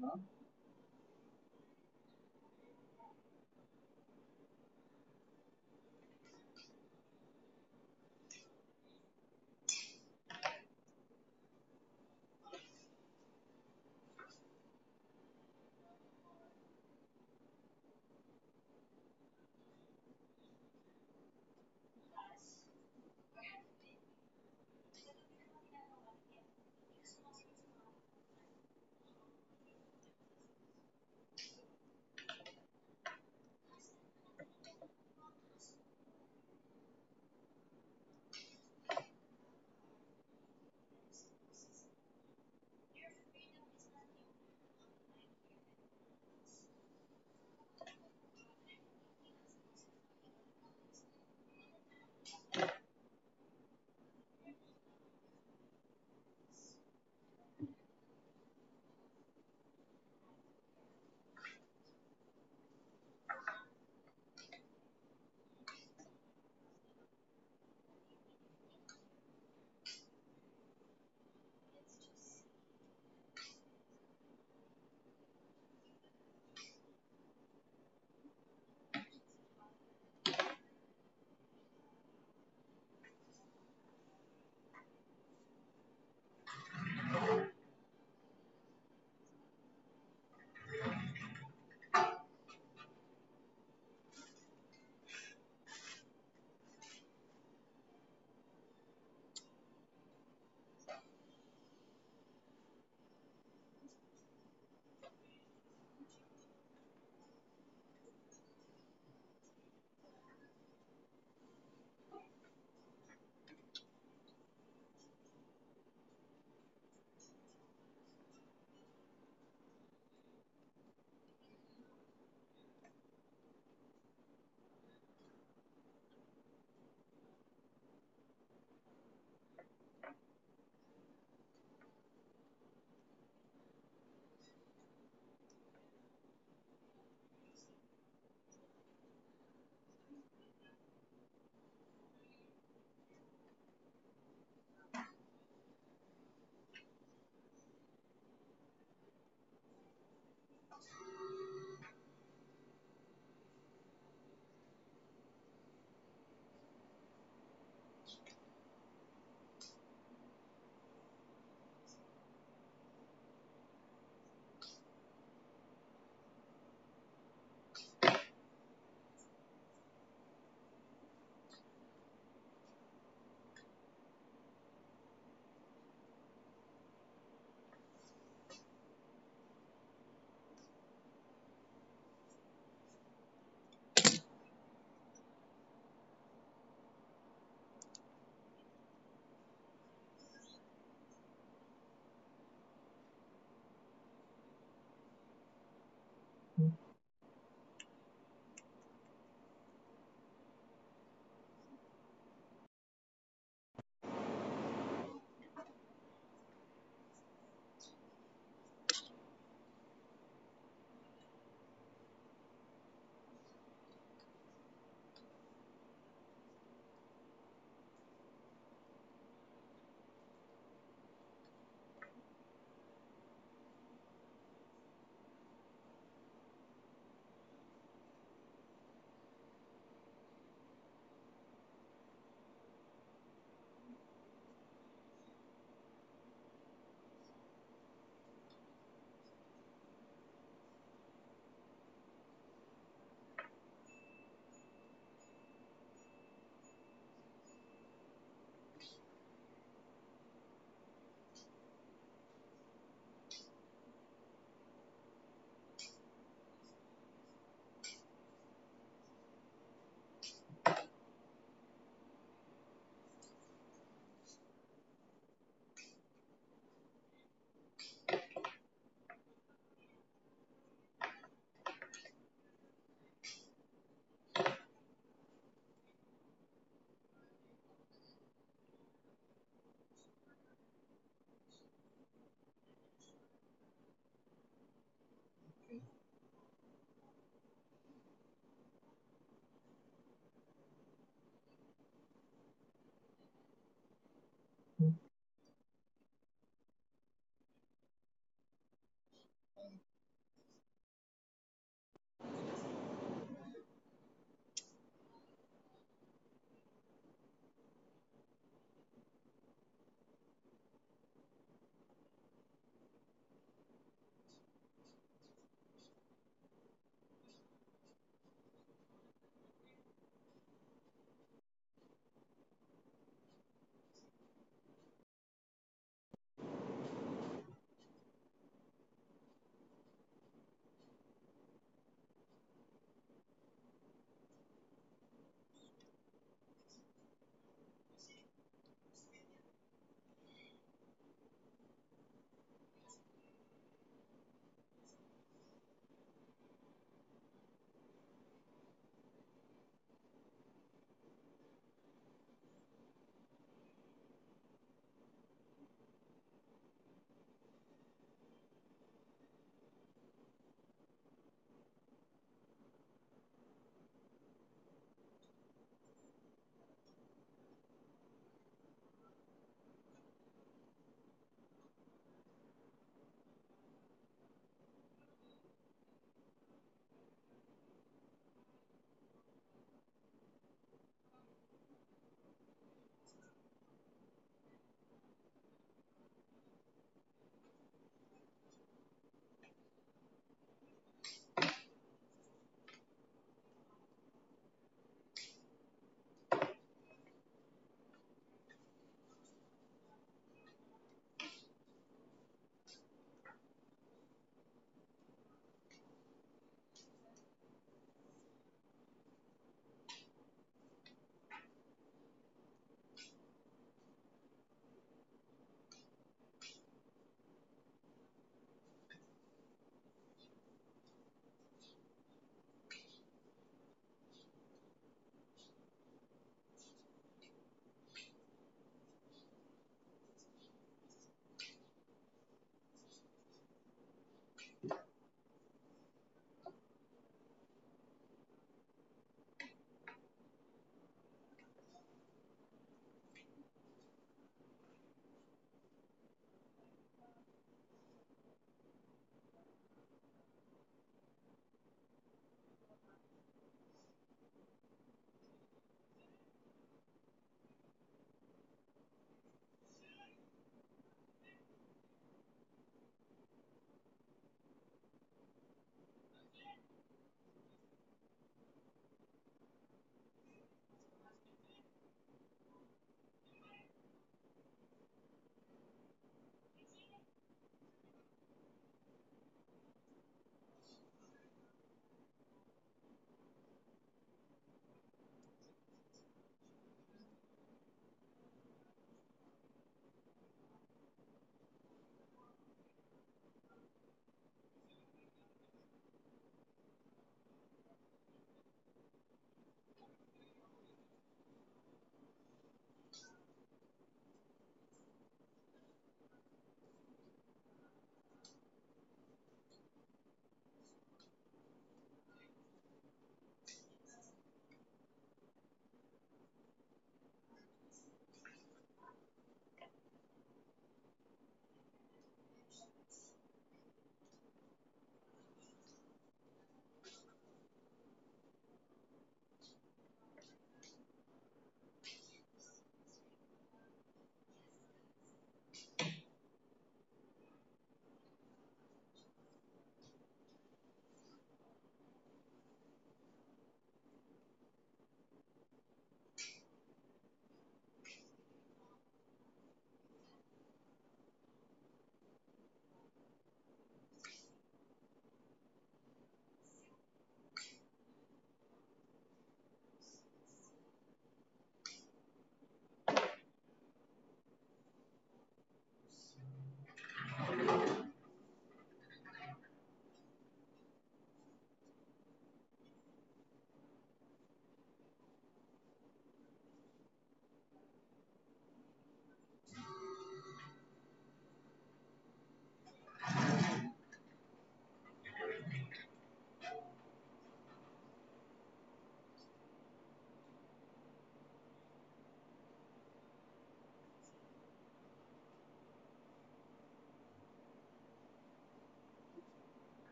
No?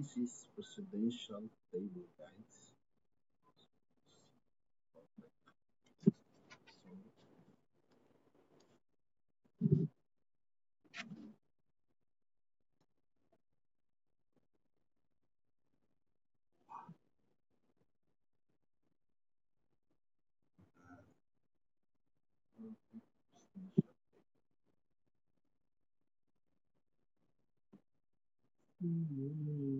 This is presidential table, guys. Mm-hmm.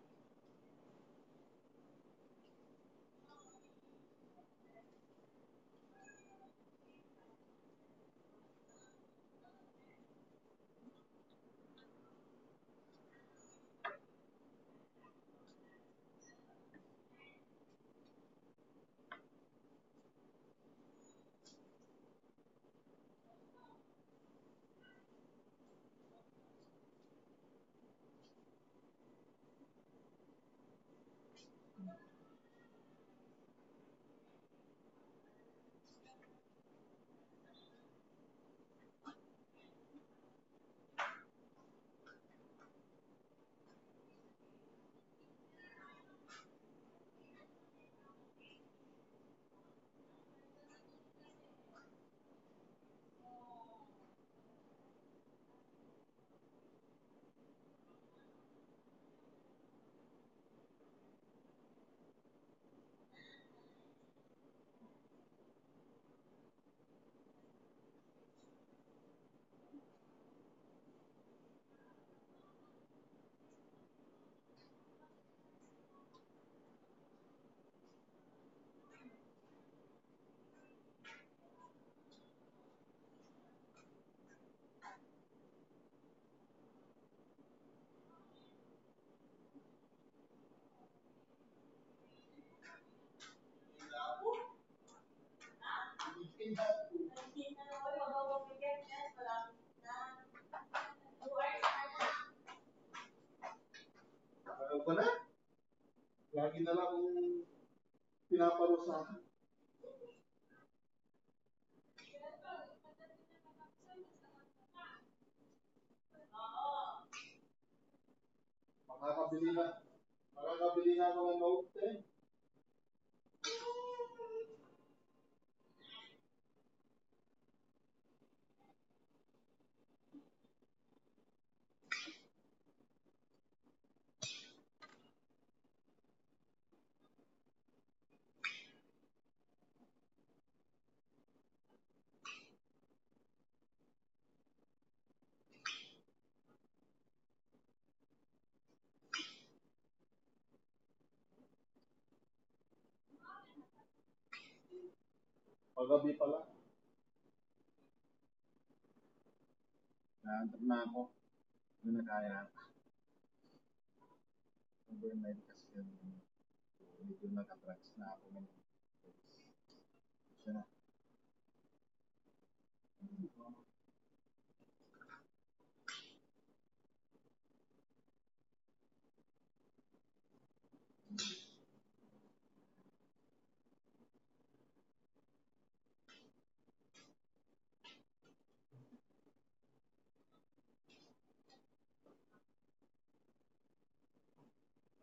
Tagal ko na. Lagi na lang pinaparo sa akin. Makakabili na. Makakabili na ako ng Note 10. Pagabi pala. Naantok na ako. Hindi na kaya. Overnight kasi yun. Medyo nag-drugs na ako. ngayon. Siya na.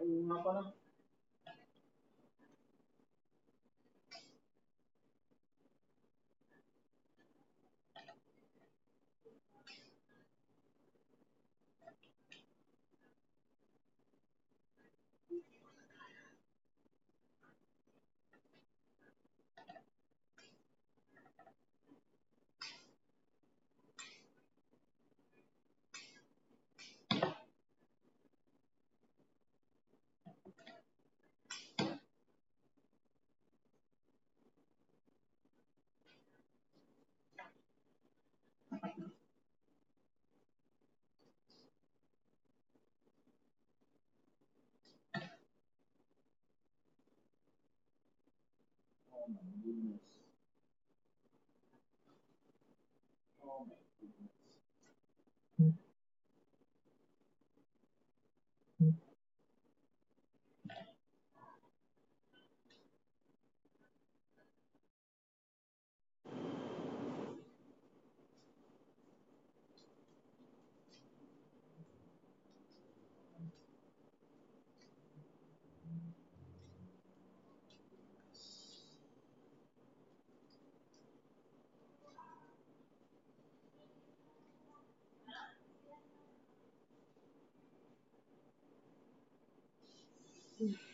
أيوه ما goodness. Oh my goodness. Mm.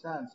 Science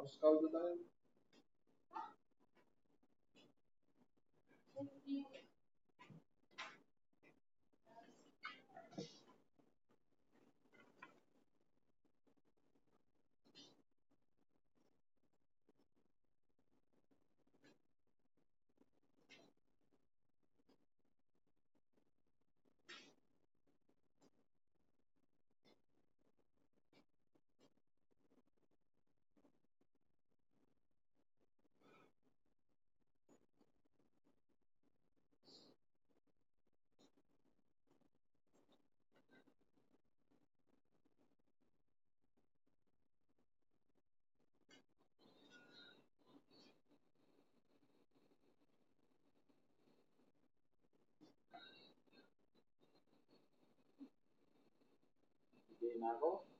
उसका बताएं توزیع نواخت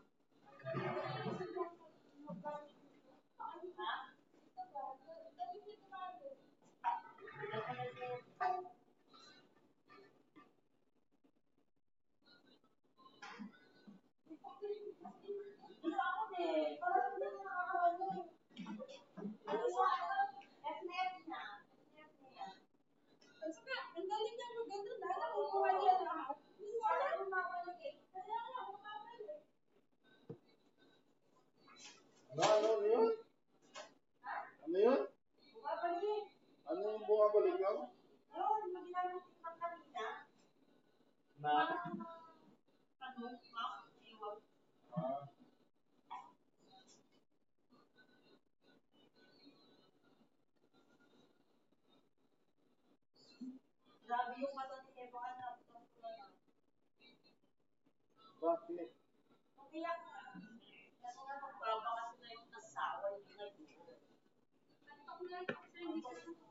Ano, ano, ano yun? Ano yun? Ano yung bumabalik yun? na uh, Grabe yung mata ni Evo, anak. Bakit? Umiyak na. Kasi nga magbaba kasi na yung asawa. Yung nag-iwan. Ang pag-iwan,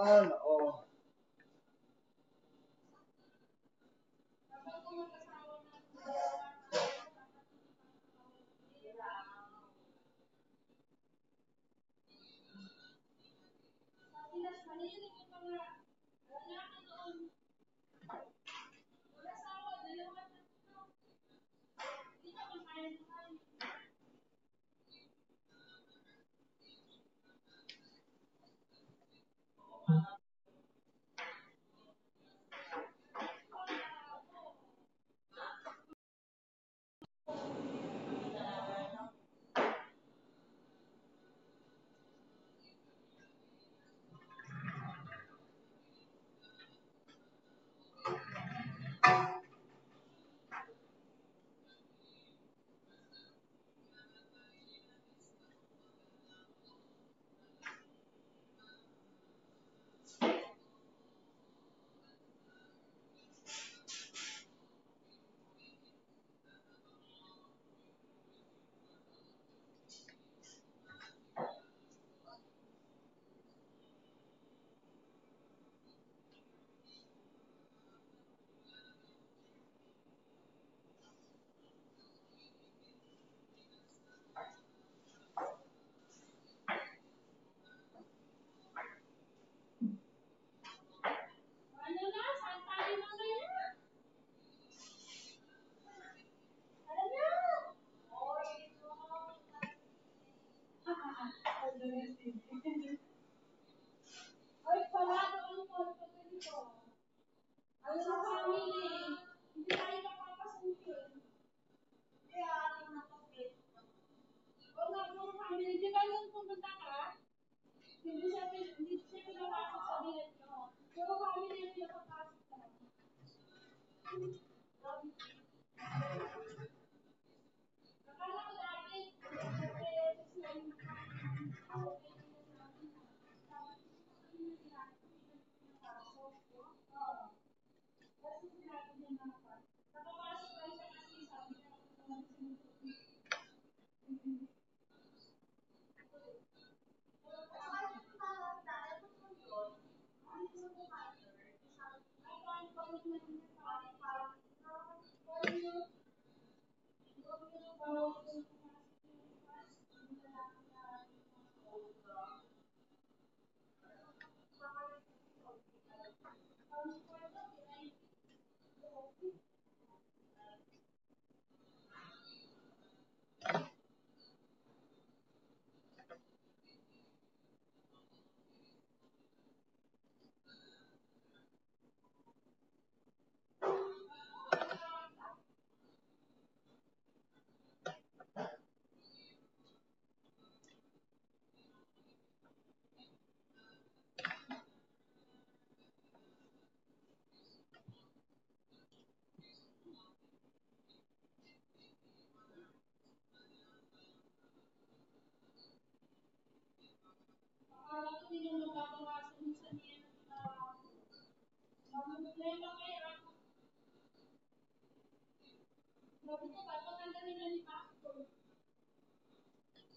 on. Oh.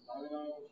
Kalau